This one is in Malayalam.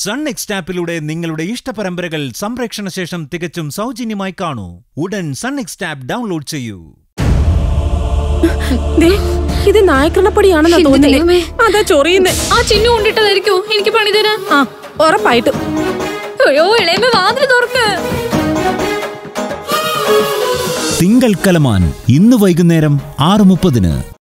സൺ നെക്സ്റ്റ് ആപ്പിലൂടെ നിങ്ങളുടെ ഇഷ്ടപരമ്പരകൾ സംപ്രേക്ഷണ ശേഷം തികച്ചും സൗജന്യമായി കാണൂ. ഉടൻ സൺ നെക്സ്റ്റ് ആപ്പ് ഡൗൺലോഡ് ചെയ്യൂ. ദേ, ഇത് നായക്കണ്ണപ്പടിയാണെന്നാ എന്റെ തോന്നുന്നേ. അതാ ചൊറിയുന്നേ. ആ ചിഹ്നം കൊണ്ടിട്ടതായിരിക്കോ? എനിക്ക് പണി തരാൻ. ആ ഉറപ്പായിട്ടും. അയ്യോ ഇളയമ്മ വാതിൽ തുറക്ക്. തിങ്കൾ കലമാൻ ഇന്ന് വൈകുന്നേരം ആറ് മുപ്പതിന്